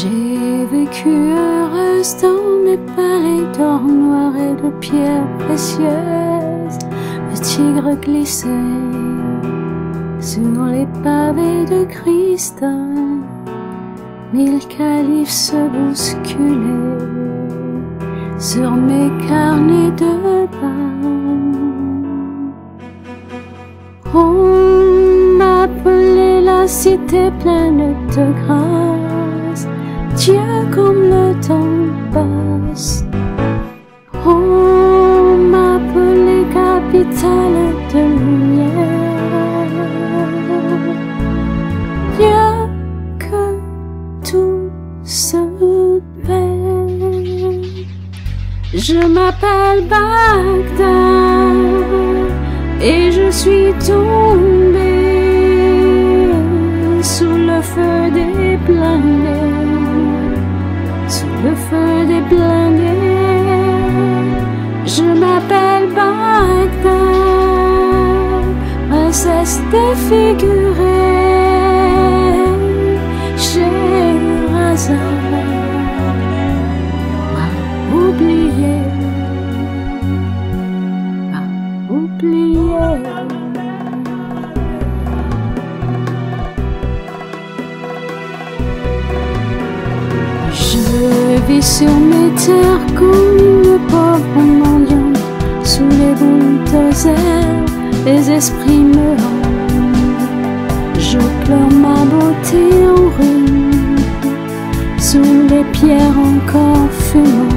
J'ai vécu heureuse dans mes palais d'or noir et de pierres précieuses. Le tigre glissait sur les pavés de cristal. Mille califs se bousculaient sur mes carnets de bas. On m'appelait la cité pleine de grâce. Dieu comme le temps passe. On m'appelait capitale de. Je m'appelle Bagdad et je suis tombée sous le feu des blindés, sous le feu des blindés. Je m'appelle Bagdad, princesse défigurée, Je vis sur mes terres comme une pauvre mendiante Sous les bulldozers, les esprits me hantent Je pleure ma beauté en ruine Sous les pierres encore fumantes.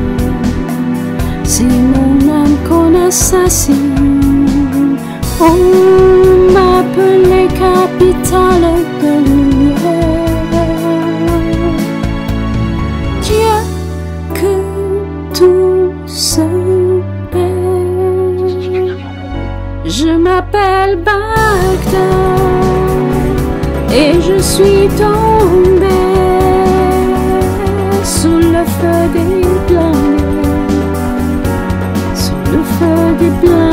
C'est mon âme qu'on assassine On m'appelait capitale de lumière Dieu que tout se perd. Je m'appelle Bagdad et je suis tombée sous le feu des blindés, sous le feu des blindés.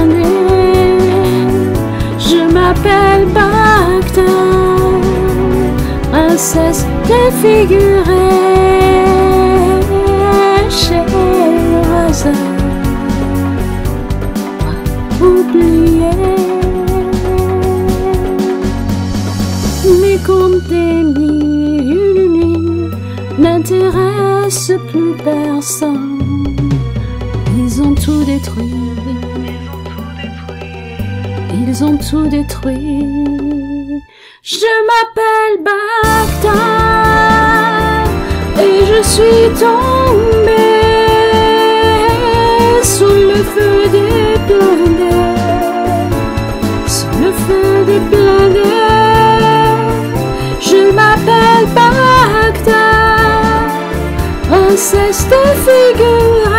M'appelle Bagdad, princesse défigurée, Sherazade, oubliée. Mais des mille et une nuits n'intéressent plus personne, ils ont tout détruit. Ils ont tout détruit. Je m'appelle Bagdad et je suis tombée sous le feu des blindés, sous le feu des blindés. Je m'appelle Bagdad, princesse défigurée,